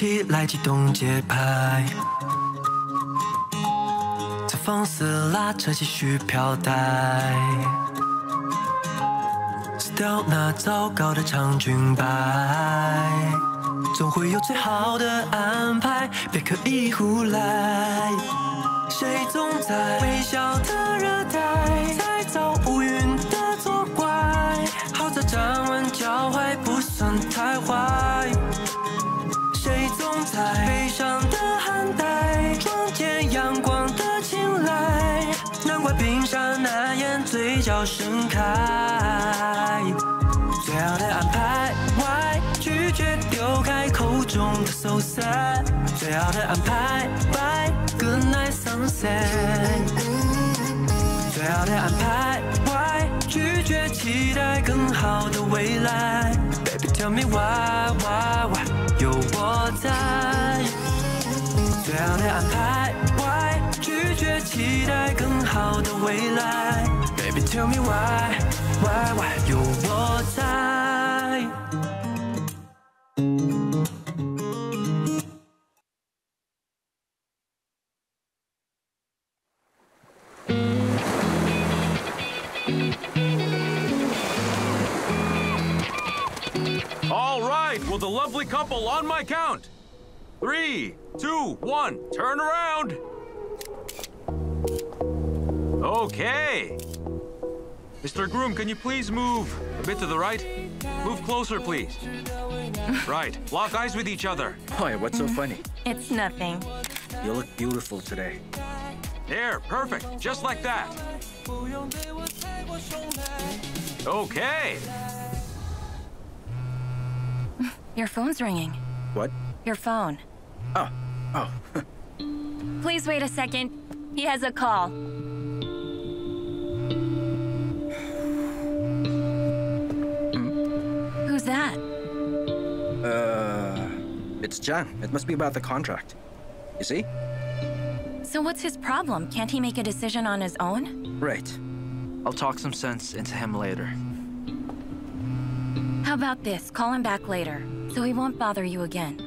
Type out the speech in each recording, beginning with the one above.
起来启动节拍，在放肆拉扯继续飘带，撕掉那糟糕的长裙摆，总会有最好的安排，别刻意胡来。谁总在微笑的热带，在造乌云的作怪，好在站稳脚踝不算太坏。谁总在悲伤的寒带，撞见阳光的青睐，难怪冰山难掩嘴角盛开。最好的安排，Why 拒绝丢开口中的 so sad？最好的安排，Bye，Good night sunset。最好的安排，Why 拒绝期待更好的未来？Baby tell me why why why 我在。最好的安排，Why 拒绝期待更好的未来？Baby tell me why why why 有我在。Couple on my count. Three, two, one, turn around. Okay. Mr. Groom, can you please move a bit to the right? Move closer, please. Right, lock eyes with each other. Why, what's so funny? It's nothing. You look beautiful today. There, perfect, just like that. Okay. Your phone's ringing. What? Your phone. Oh, oh. Please wait a second. He has a call. Who's that? uh, it's Jan. It must be about the contract. You see? So what's his problem? Can't he make a decision on his own? Right. I'll talk some sense into him later. How about this? Call him back later, so he won't bother you again.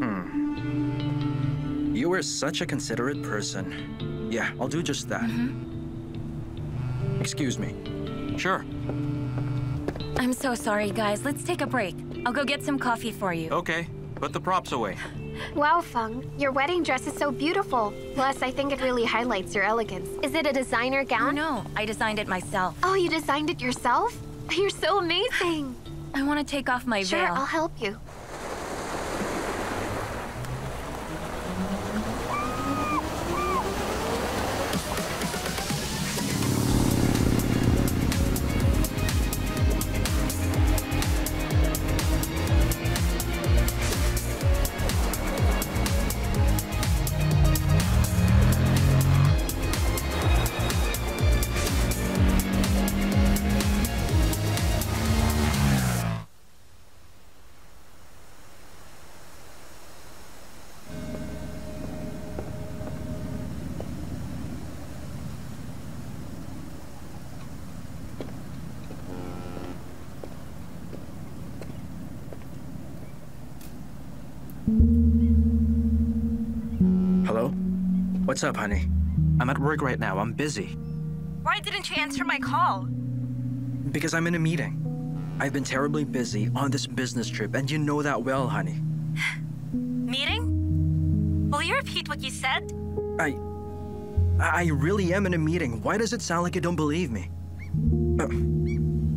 Hmm. You were such a considerate person. Yeah, I'll do just that. Excuse me. Sure. I'm so sorry, guys. Let's take a break. I'll go get some coffee for you. Okay, put the props away. Wow, Feng, your wedding dress is so beautiful. Plus, I think it really highlights your elegance. Is it a designer Oh, gown? no. I designed it myself. Oh, you designed it yourself? You're so amazing. I want to take off my Sure, veil. I'll help you. What's up, honey? I'm at work right now. I'm busy. Why didn't you answer my call? Because I'm in a meeting. I've been terribly busy on this business trip, and you know that well, honey. Meeting? Will you repeat what you said? I. I really am in a meeting. Why does it sound like you don't believe me? Uh,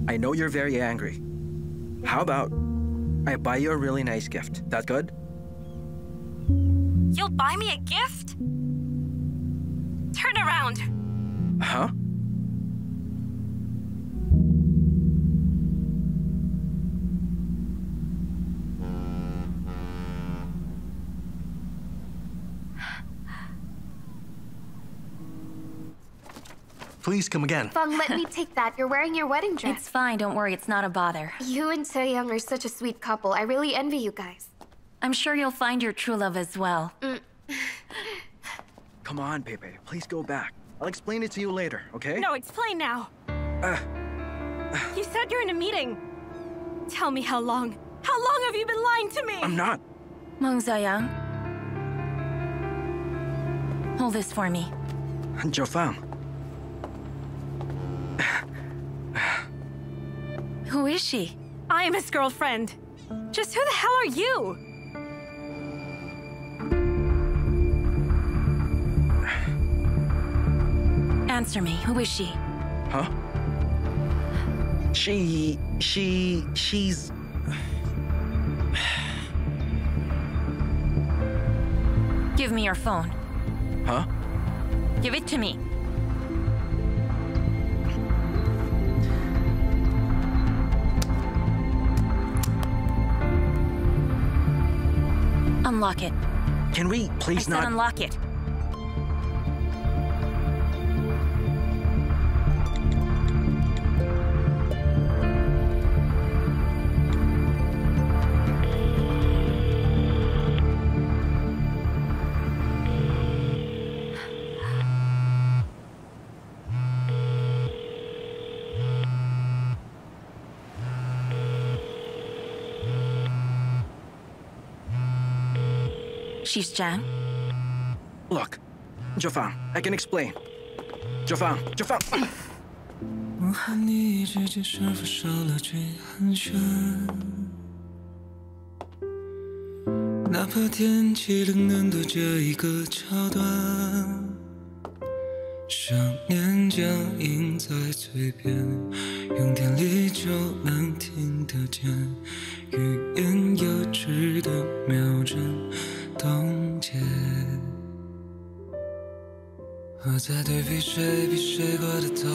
I know you're very angry. How about I buy you a really nice gift? That good? You'll buy me a gift? Turn around. Huh? Please come again. Feng, let me take that. You're wearing your wedding dress. It's fine, don't worry, it's not a bother. You and Taeyang are such a sweet couple. I really envy you guys. I'm sure you'll find your true love as well. Mm. Come on, Pepe. Please go back. I'll explain it to you later, okay? No, explain now. Uh, You said you're in a meeting. Tell me how long. How long have you been lying to me? I'm not. Meng Ziyang. Hold this for me. Zhou Fang, Who is she? I am his girlfriend. Just who the hell are you? Answer me. Who is she? huh? She, she, she's. Give me your phone. Huh? Give it to me. Unlock it. Can we I please said not? unlock it. She's Zhang. Look, Jiufang, I can explain. Jiufang, Jiufang. 我和你之间是否少了句寒暄？哪怕天气冷，能多这一个桥段，想念僵硬在嘴边，用点力就能听得见，欲言又止的秒针冻结。我在对比谁比谁过得多，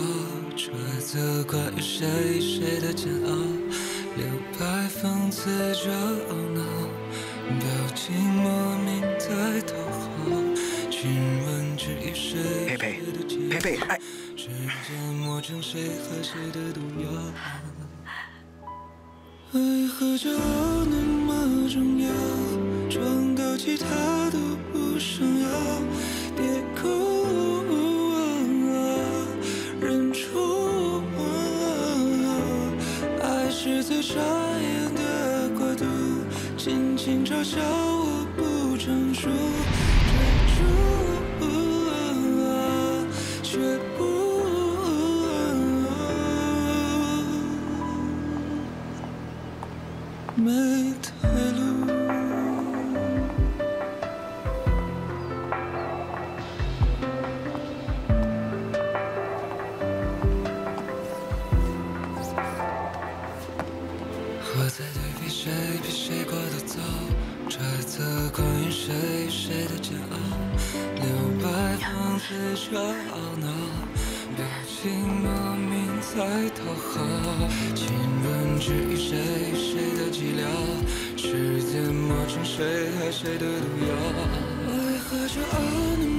揣测关于谁谁的煎熬，留白讽刺着懊恼，表情莫名在讨好，亲吻只以谁佩佩谁的记佩佩，时间磨成谁和谁的毒药。为何骄傲那么重要？撞到其他都不想要，别哭，认出爱是最扎眼的国度，轻轻嘲笑我不成熟，追逐，却不。没自嘲懊恼，表情莫名在讨好。请问治愈谁与，谁的寂寥？时间磨成谁和谁的毒药？奈何这懊恼。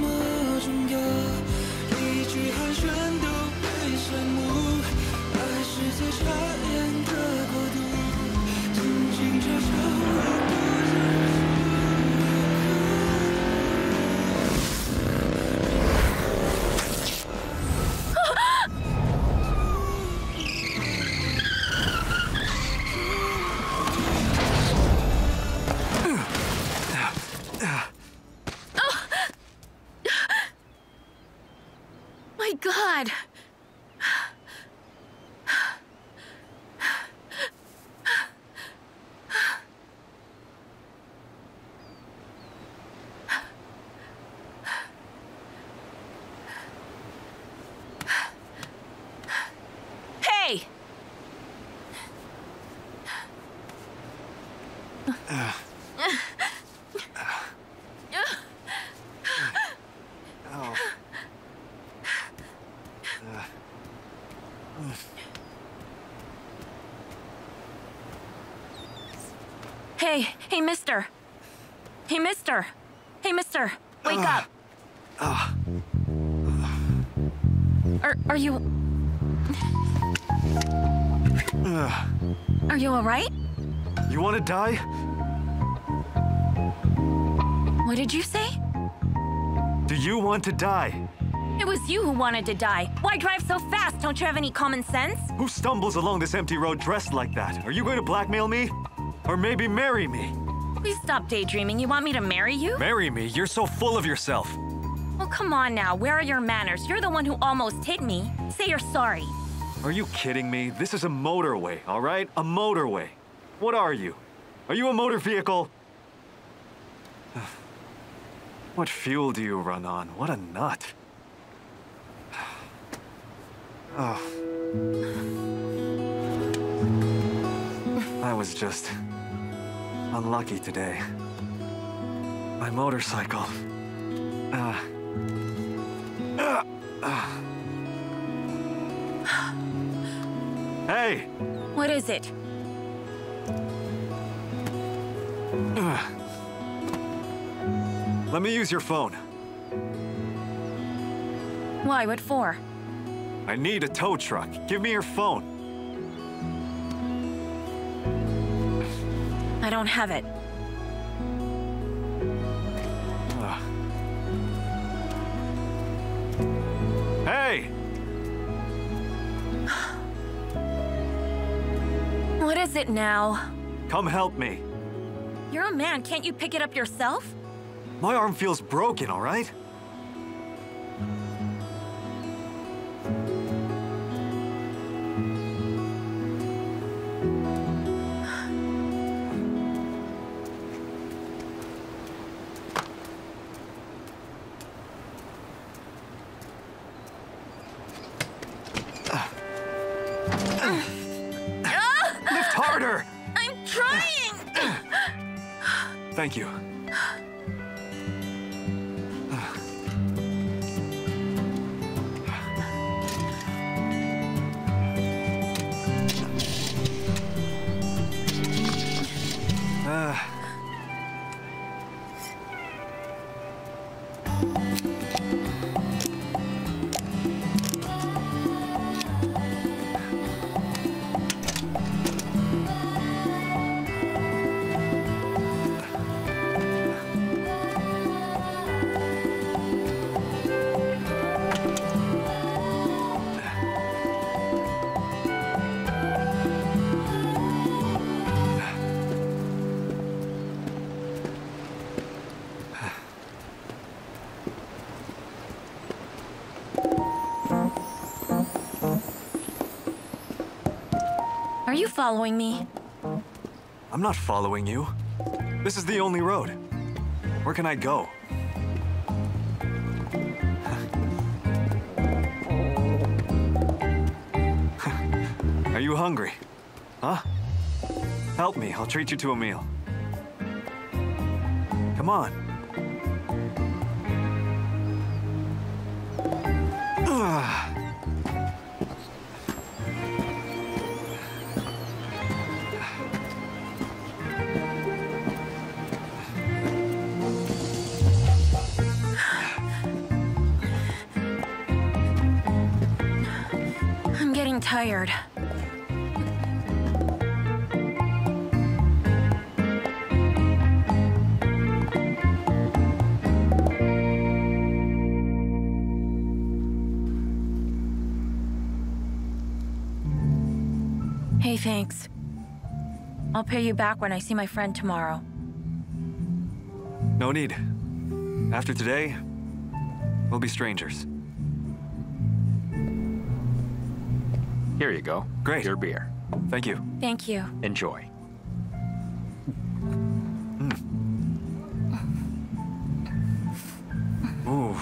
Hey, mister. Hey, mister. Hey, mister. Wake up. Are, are you. Are you alright? You want to die? What did you say? Do you want to die? It was you who wanted to die. Why drive so fast? Don't you have any common sense? Who stumbles along this empty road dressed like that? Are you going to blackmail me? Or maybe marry me? Please stop daydreaming. You want me to marry you? Marry me? You're so full of yourself. Oh, come on now. Where are your manners? You're the one who almost hit me. Say you're sorry. Are you kidding me? This is a motorway, all right? A motorway. What are you? Are you a motor vehicle? What fuel do you run on? What a nut. Oh. I was just unlucky today. My motorcycle. Uh, uh, uh. Hey! What is it? Let me use your phone. Why? What for? I need a tow truck. Give me your phone. I don't have it. Ugh. Hey! What is it now? Come help me. You're a man. Can't you pick it up yourself? My arm feels broken, all right? You following me? I'm not following you. This is the only road. Where can I go? Are you hungry? Huh? Help me, I'll treat you to a meal. Come on. I'm ah. Tired. Hey, thanks. I'll pay you back when I see my friend tomorrow. No need. After today, we'll be strangers. Here you go. Great. Your beer. Thank you. Thank you. Enjoy. Mm. Ooh.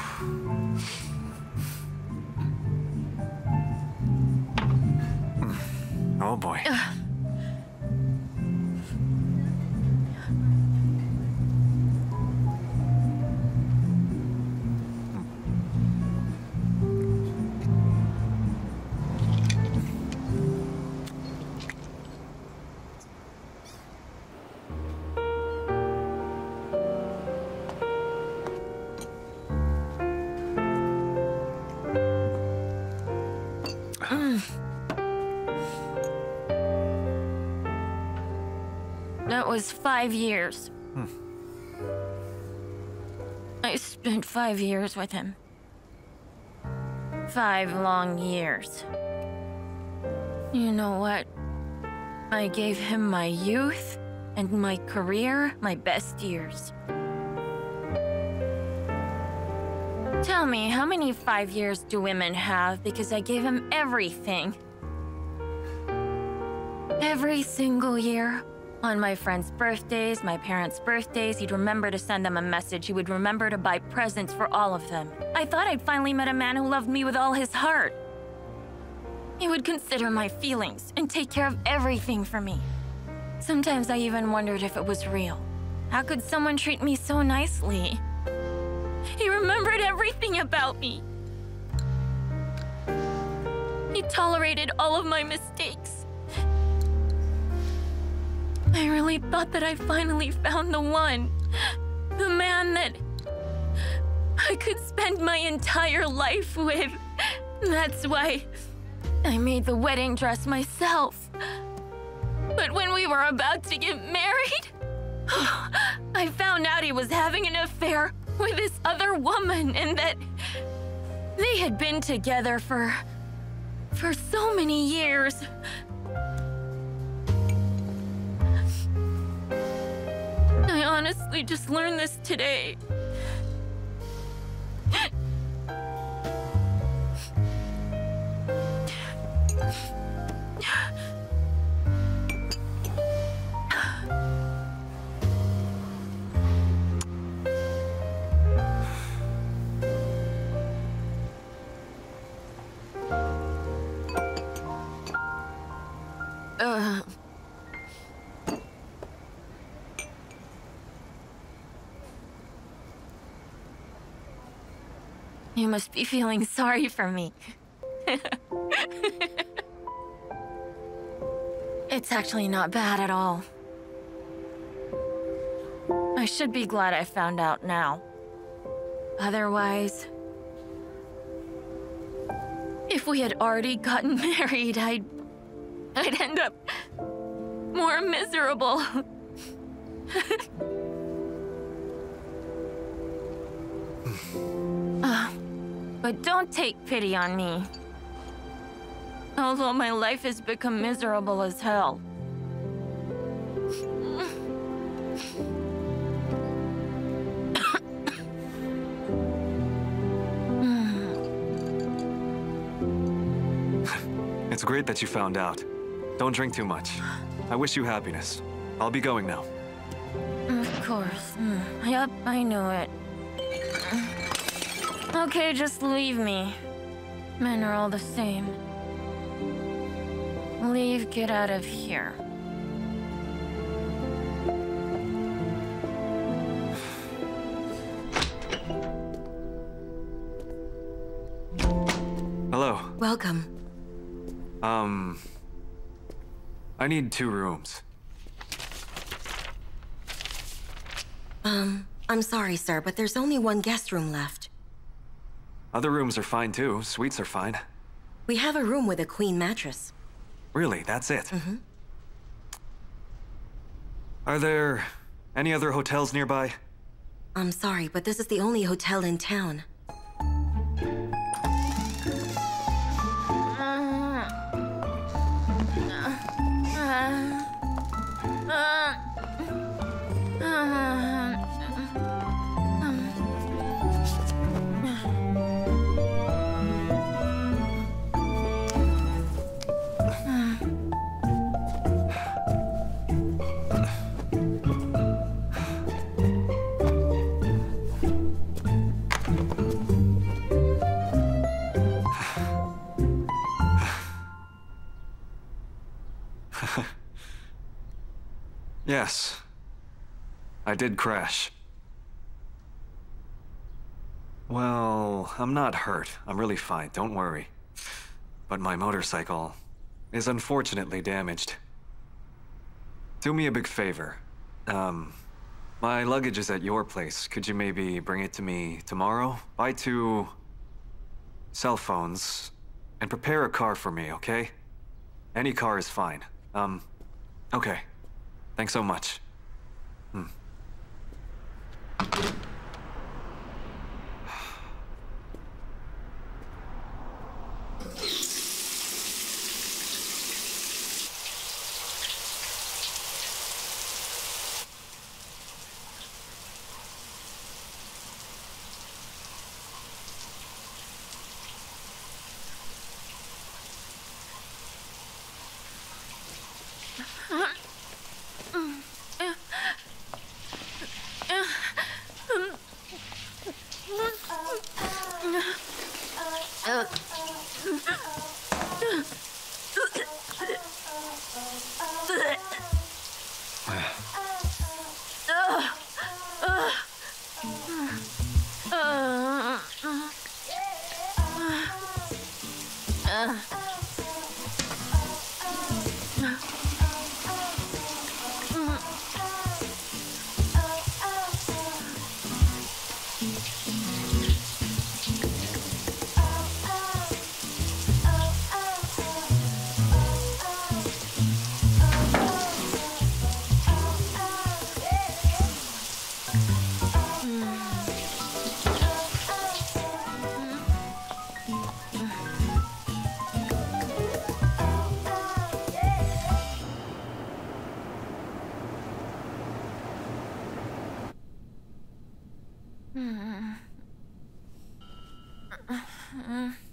Mm. Oh boy. That five years. I spent five years with him. Five long years. You know what? I gave him my youth, and my career, my best years. Tell me, how many five years do women have? Because I gave him everything. Every single year. On my friends' birthdays, my parents' birthdays, he'd remember to send them a message. He would remember to buy presents for all of them. I thought I'd finally met a man who loved me with all his heart. He would consider my feelings and take care of everything for me. Sometimes I even wondered if it was real. How could someone treat me so nicely? He remembered everything about me. He tolerated all of my mistakes. I really thought that I finally found the one. The man that I could spend my entire life with. That's why I made the wedding dress myself. But when we were about to get married, I found out he was having an affair with this other woman and that they had been together for for so many years. I honestly just learned this today. You must be feeling sorry for me. it's actually not bad at all. I should be glad I found out now. Otherwise... If we had already gotten married, I'd... I'd end up... more miserable. but don't take pity on me. Although my life has become miserable as hell. It's great that you found out. Don't drink too much. I wish you happiness. I'll be going now. Of course. Mm, Yep, I knew it. Okay, just leave me. Men are all the same. Leave, get out of here. Hello. Welcome. Um. I need two rooms. Um, I'm sorry, sir, but there's only one guest room left. Other rooms are fine too. Suites are fine. We have a room with a queen mattress. Really, that's it. Mm-hmm. Are there any other hotels nearby? I'm sorry, but this is the only hotel in town. Yes. I did crash. Well, I'm not hurt. I'm really fine, don't worry. But my motorcycle is unfortunately damaged. Do me a big favor. Um, my luggage is at your place. Could you maybe bring it to me tomorrow? Buy two cell phones and prepare a car for me, okay? Any car is fine. Um, okay. Thanks so much. Hmm. Hello,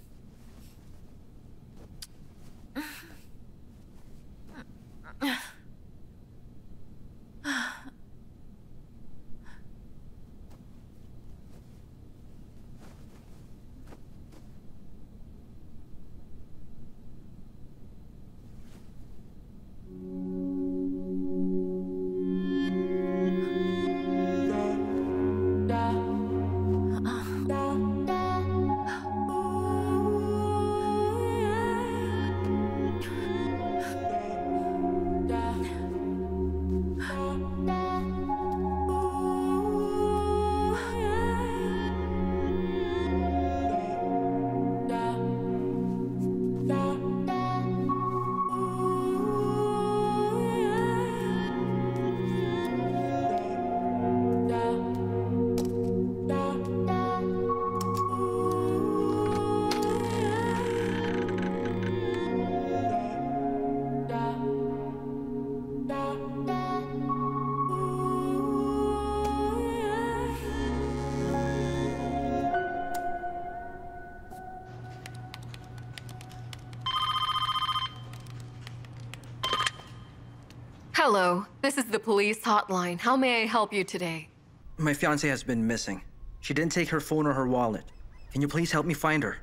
this is the police hotline. How may I help you today? My fiance has been missing. She didn't take her phone or her wallet. Can you please help me find her?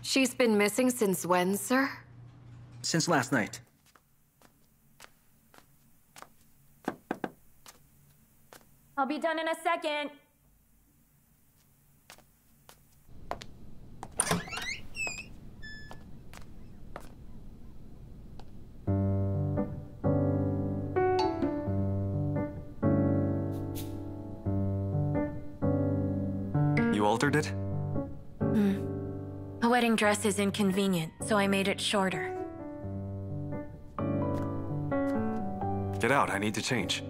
She's been missing since when, sir? Since last night. I'll be done in a second. Altered it? Hmm. A wedding dress is inconvenient, so I made it shorter. Get out, I need to change.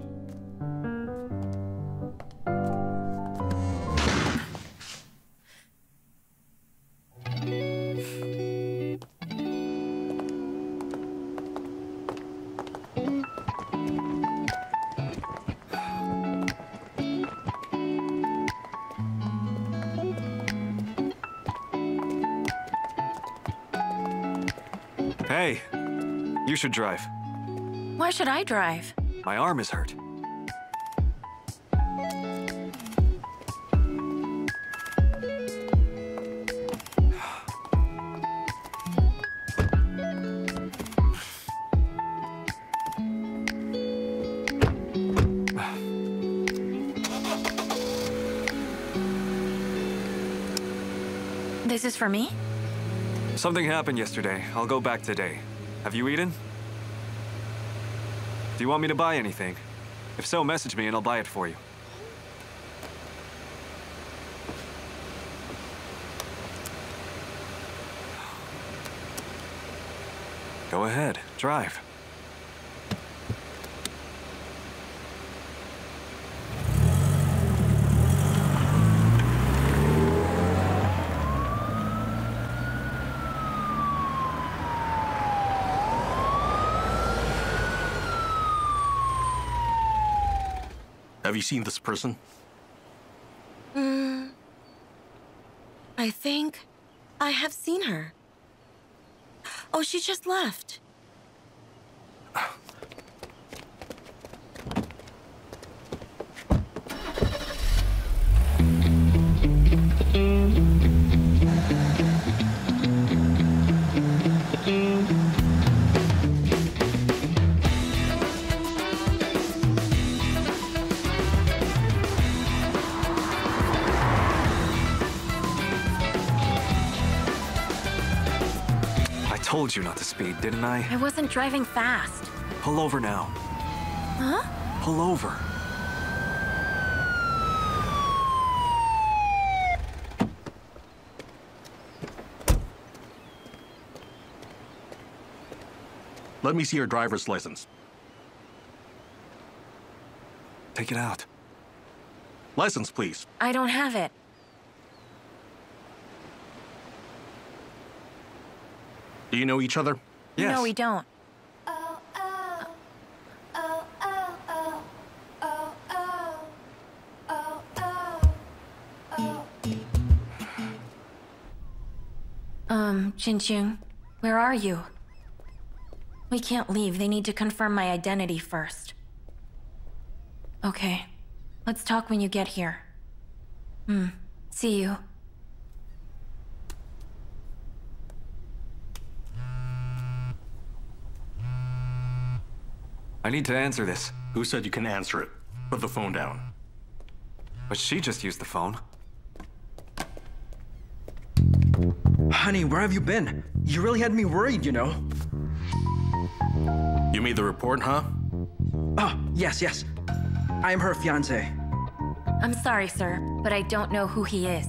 Should drive. Why should I drive? My arm is hurt. This is for me? Something happened yesterday. I'll go back today. Have you eaten? Do you want me to buy anything? If so, message me and I'll buy it for you. Go ahead, drive. Have you seen this person? Hmm. I think I have seen her. Oh, she just left. Didn't I? I wasn't driving fast. Pull over now. Huh? Pull over. Let me see your driver's license. Take it out. License, please. I don't have it. Do you know each other? No, we don't. Um, Ching, where are you? We can't leave. They need to confirm my identity first. Okay. Let's talk when you get here. Hmm. See you. I need to answer this. Who said you can answer it? Put the phone down. But she just used the phone. Honey, where have you been? You really had me worried, you know. You made the report, huh? Oh, yes, yes. I am her fiance. I'm sorry, sir, but I don't know who he is.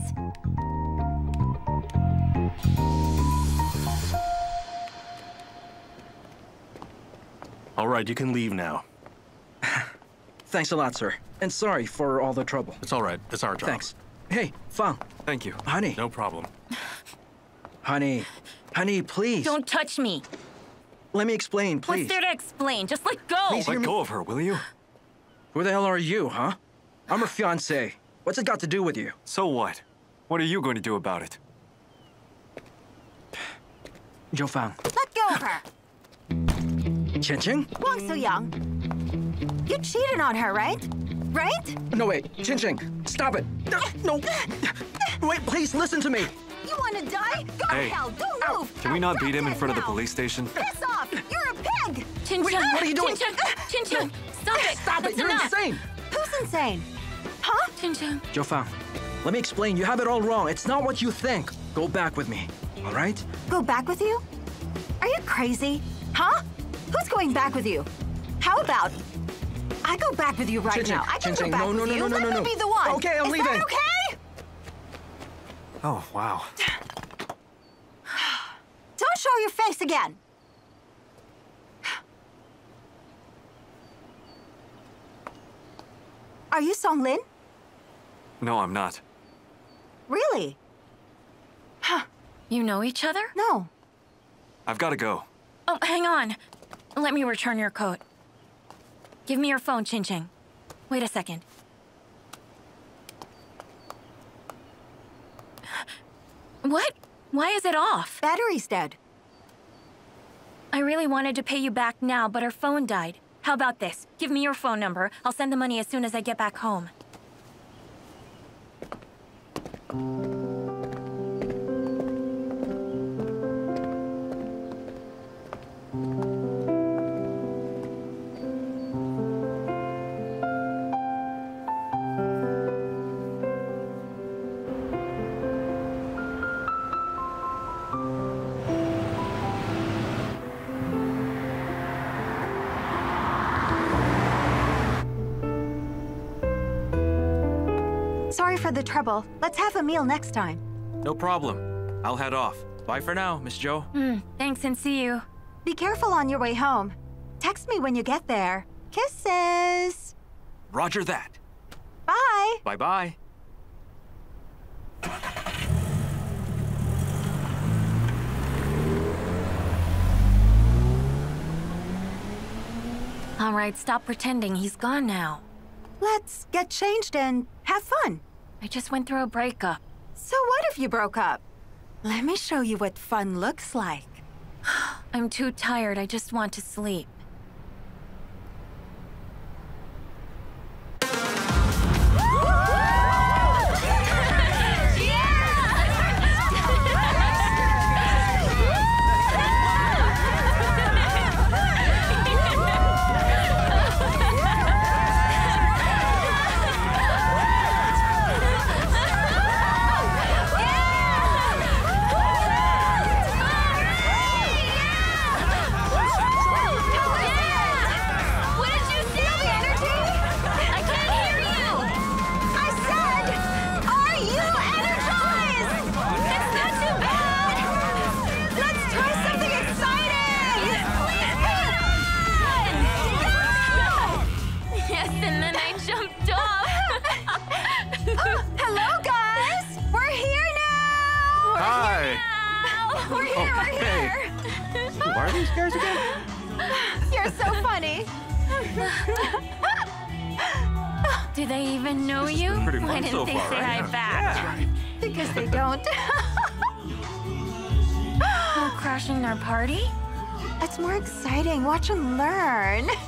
All right, you can leave now. Thanks a lot, sir. And sorry for all the trouble. It's all right. It's our job. Thanks. Hey, Fang. Thank you. Honey. No problem. Honey. Honey, please. Don't touch me. Let me explain, please. What's there to explain? Just let go. Please Let go of her, will you? Who the hell are you, huh? I'm her fiance. What's it got to do with you? So what? What are you going to do about it? Zhou Fang. Let go of her. Chen Ching? Wang So Young. You cheated on her, right? Right? No, wait. Chen Ching, stop it. No, no. Wait, please listen to me. You want to die? Go Hey. to hell. Don't move. Can we not beat him in front of the police station? Piss off. You're a pig. Chin Wait, Chun, what are you doing? Chin Chun, Chin Chun, stop it. Stop That's it. You're enough. insane. Who's insane? Huh? Chin Chun. Zhou Fang, let me explain. You have it all wrong. It's not what you think. Go back with me, all right? Go back with you? Are you crazy? Huh? Who's going back with you? How about I go back with you right Chin Chin, now? I can Chin go Chin, back no, no, with no, you. no, no, Let no, me no. be the one. Okay, I'm Is leaving. That okay? Oh, wow. Don't show your face again. Are you Song Lin? No, I'm not. Really? Huh. You know each other? No. I've got to go. Oh, hang on. Let me return your coat. Give me your phone, Chin Ching. Wait a second. What? Why is it off? Battery's dead. I really wanted to pay you back now, but our phone died. How about this? Give me your phone number. I'll send the money as soon as I get back home. The trouble. Let's have a meal next time. No problem. I'll head off. Bye for now, Miss Zhou. Hmm, thanks and see you. Be careful on your way home. Text me when you get there. Kisses. Roger that. Bye. Bye bye. All right, stop pretending. He's gone now. Let's get changed and have fun. I just went through a breakup. So what if you broke up? Let me show you what fun looks like. I'm too tired. I just want to sleep. It's more exciting. Watch and learn.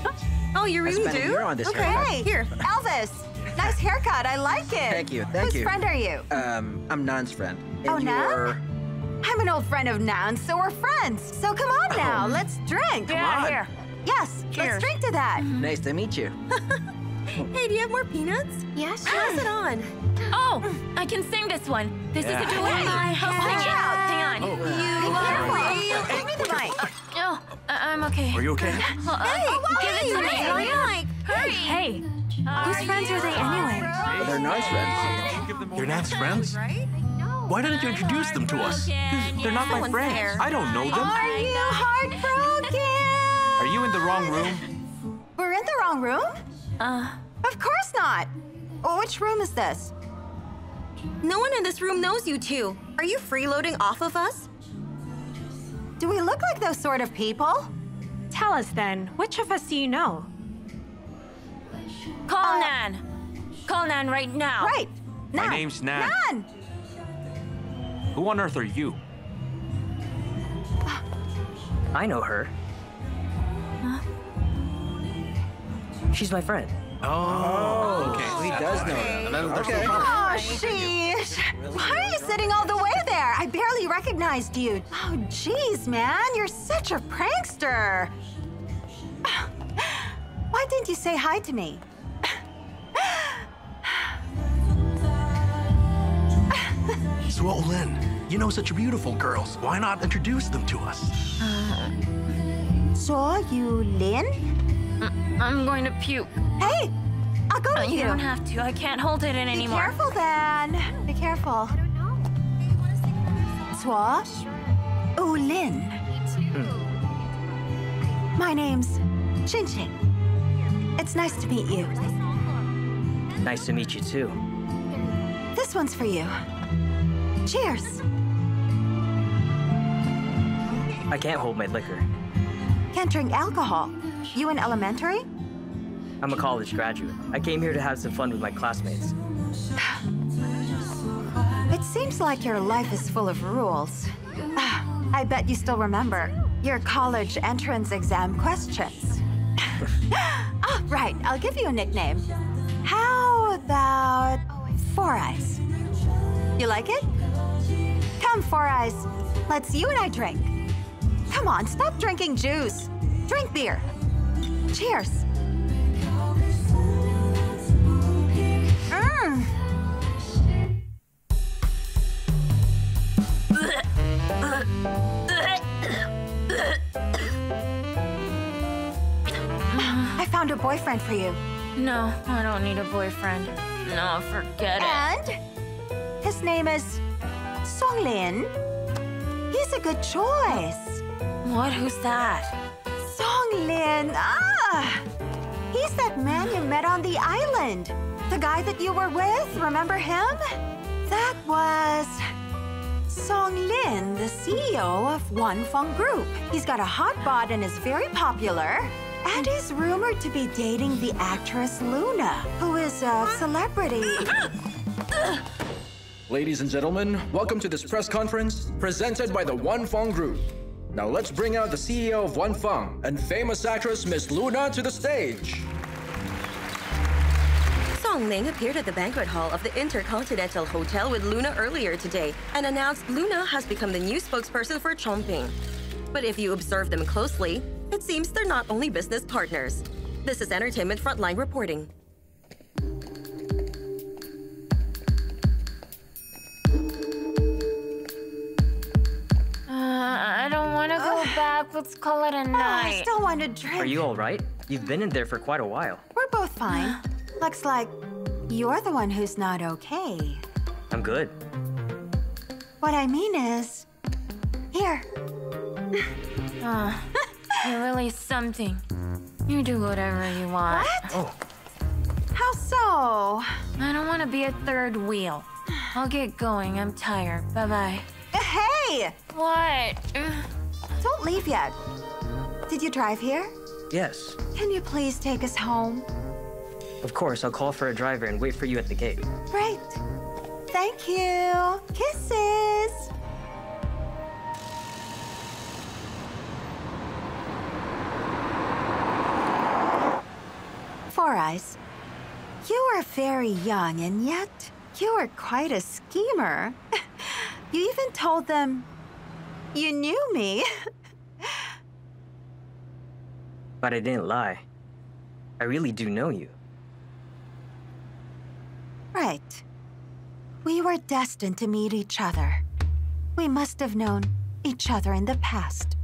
Oh, you I really spent a do? year on this Okay, haircut. Here. Elvis. Nice haircut. I like it. Thank you, thank Whose you. friend are you? Um, I'm Nan's friend. And Oh, Nan? I'm an old friend of Nan's, so we're friends. So come on now, Oh. let's drink. Yeah, on. here. Yes, Cheers. let's drink to that. Nice to meet you. Hey, do you have more peanuts? Yes, Pass it on. Oh, I can sing this one. This Yeah. is a duet. My I'll sing it. hat. Hang on. Be careful. Give me the mic. Oh, I- I'm okay. Are you okay? Uh, uh, give it to me. Hurry. Hurry. Hey, whose friends are they anyway? They're nice friends. Give them more You're Nan's friends? Why didn't you introduce them to us? They're not my friends. I don't know them. Are you heartbroken? Are you in the wrong room? We're in the wrong room? Uh, Of course not. Oh, which room is this? No one in this room knows you two. Are you freeloading off of us? Do we look like those sort of people? Tell us then, which of us do you know? call uh, Nan. Call Nan right now. Right. My Nan. name's Nan. Nan. Who on earth are you? I know her. She's my friend. Oh, oh okay. He does know that. Okay. Oh, sheesh. Why are you sitting all the way there? I barely recognized you. Oh, jeez, man. You're such a prankster. Why didn't you say hi to me? Song Lin, you know such beautiful girls. Why not introduce them to us? Saw you, Lin? I'm going to puke. Hey, I'll go Uh, with you you. don't have to. I can't hold it in Be anymore. careful, then. Be careful. Swash? Oh, Lin. My name's Chin Chin. It's nice to meet you. Nice to meet you too. This one's for you. Cheers. I can't hold my liquor. Can't drink alcohol. You in elementary? I'm a college graduate. I came here to have some fun with my classmates. It seems like your life is full of rules. I bet you still remember your college entrance exam questions. oh, right. I'll give you a nickname. How about Four Eyes? You like it? Come, Four Eyes. Let's you and I drink. Come on, stop drinking juice. Drink beer. Cheers. Mmm. A boyfriend for you. No, I don't need a boyfriend. No, forget it. And his name is Song Lin. He's a good choice. What? Who's that? Song Lin. Ah! He's that man you met on the island. The guy that you were with, remember him? That was Song Lin, the CEO of One Feng Group. He's got a hot bod and is very popular. And is rumored to be dating the actress Luna, who is a celebrity. Ladies and gentlemen, welcome to this press conference presented by the One Fong Group. Now let's bring out the CEO of One Fong and famous actress Miss Luna to the stage. Song Lin appeared at the banquet hall of the Intercontinental Hotel with Luna earlier today and announced Luna has become the new spokesperson for Chongping. But if you observe them closely, it seems they're not only business partners. This is Entertainment Frontline reporting. Uh, I don't want to go back. Let's call it a I night. I still want to drink. Are you all right? You've been in there for quite a while. We're both fine. Looks like you're the one who's not okay. I'm good. What I mean is, here. Uh, you're really something. You do whatever you want. What? Oh, How so? I don't want to be a third wheel. I'll get going. I'm tired. Bye bye. Uh, hey! What? Don't leave yet. Did you drive here? Yes. Can you please take us home? Of course, I'll call for a driver and wait for you at the gate. Great. Thank you. Kisses. Eyes, you are very young, and yet you are quite a schemer. you even told them you knew me. But I didn't lie. I really do know you. right. We were destined to meet each other. We must have known each other in the past.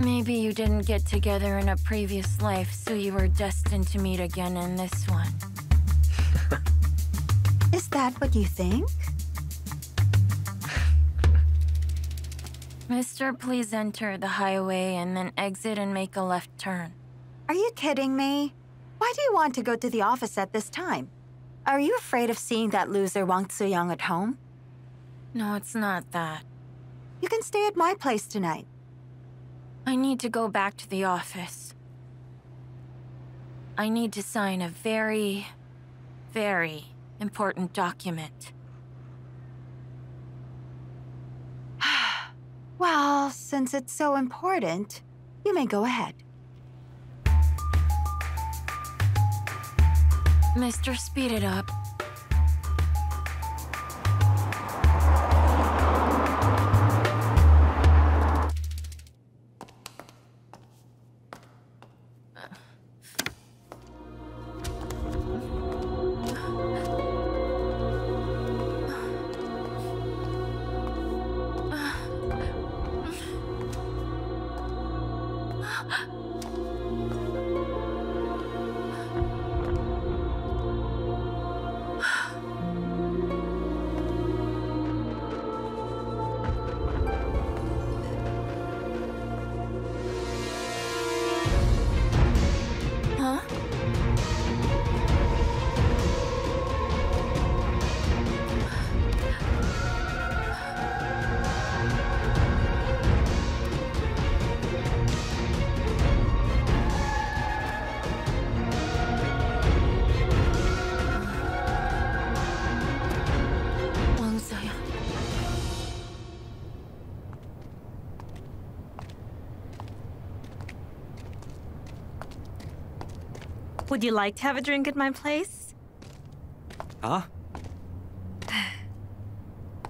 Maybe you didn't get together in a previous life, so you were destined to meet again in this one. Is that what you think? Mister, please enter the highway and then exit and make a left turn. Are you kidding me? Why do you want to go to the office at this time? Are you afraid of seeing that loser Wang Tsuyang at home? No, it's not that. You can stay at my place tonight. I need to go back to the office. I need to sign a very, very important document. Well, since it's so important, you may go ahead. Mister, speed it up. Would you like to have a drink at my place? Huh?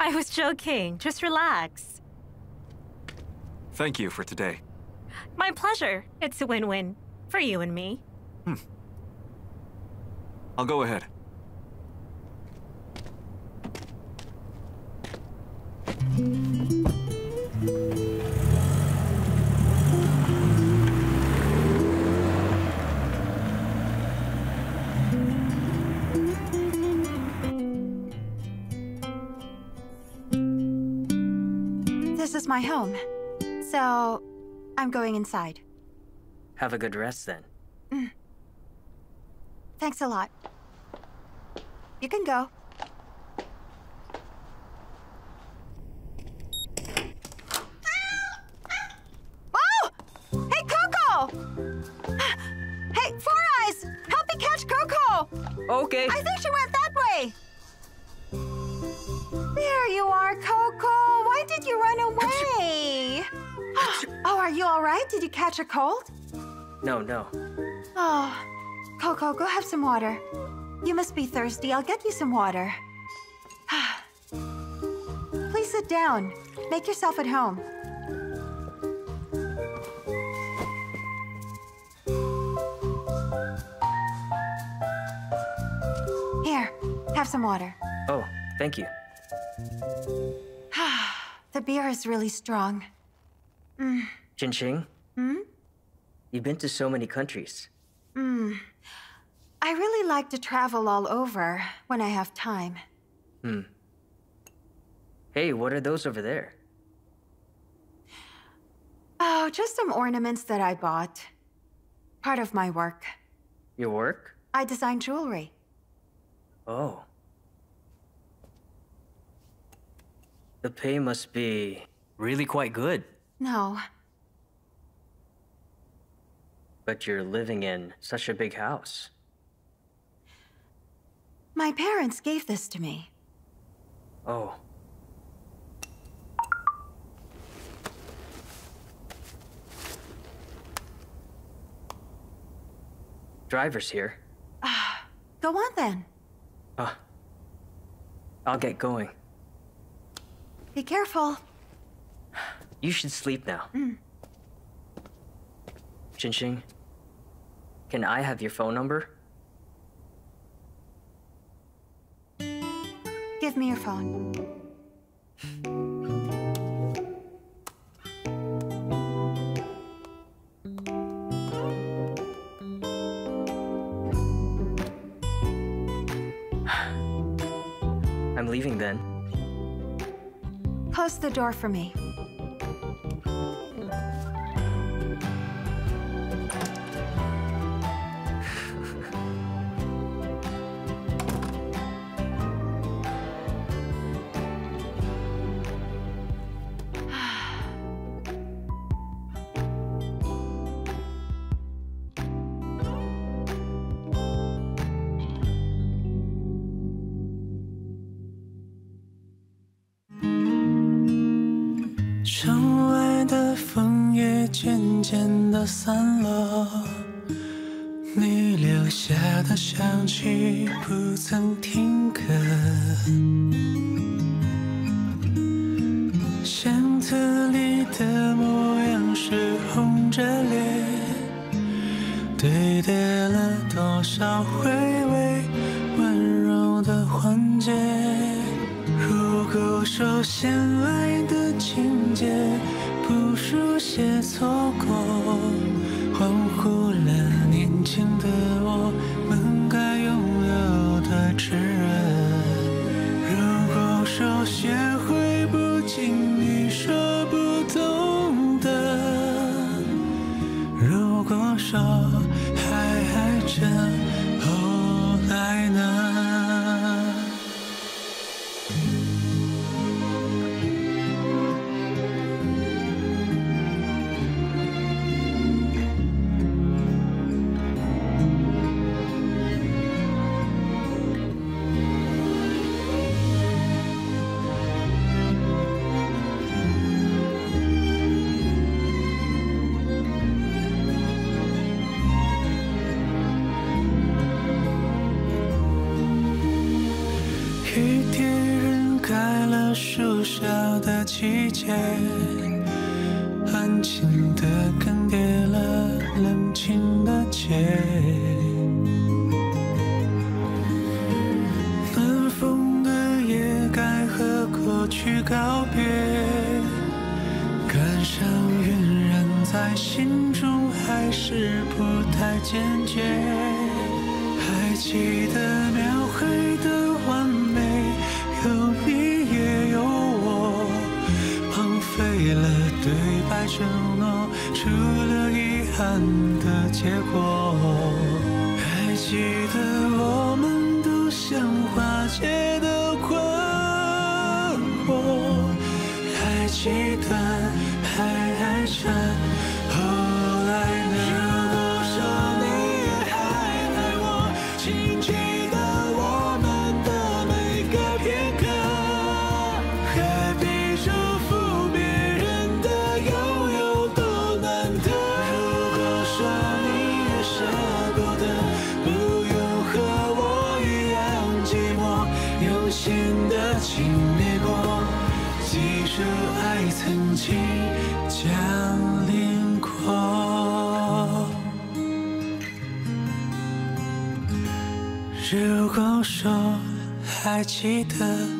I was joking. Just relax. Thank you for today. My pleasure. It's a win-win. For you and me. Hmm. I'll go ahead. My home. So, I'm going inside. Have a good rest then. Mm. Thanks a lot. You can go. Oh! Hey, Coco! Hey, Four Eyes! Help me catch Coco! Okay. I think she went that way! There you are, Coco! Why did you run away? oh, are you all right? Did you catch a cold? No, no. Oh, Coco, go have some water. You must be thirsty. I'll get you some water. Please sit down. Make yourself at home. Here, have some water. Oh, thank you. The beer is really strong. Mm. Jinxing, Hmm? you've been to so many countries. Hmm. I really like to travel all over when I have time. Hmm. Hey, what are those over there? Oh, just some ornaments that I bought. Part of my work. Your work? I design jewelry. Oh. The pay must be really quite good. No. But you're living in such a big house. My parents gave this to me. Oh. Driver's here. Go on then. Uh, I'll get going. Be careful. You should sleep now. Mm. Xinxing, can I have your phone number? Give me your phone. The door for me. 子里的模样是红着脸，堆叠了多少回味温柔的环节。如果说相爱的情节不书写错过，告别，感伤晕染在心中，还是不太坚决。还记得描绘的完美，有你也有我，荒废了对白承诺，除了遗憾的结果。还记得我们都像化解还记得